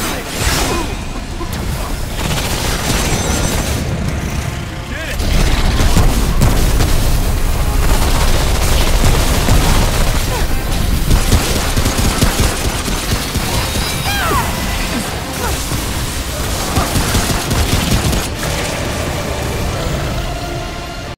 Fantastic.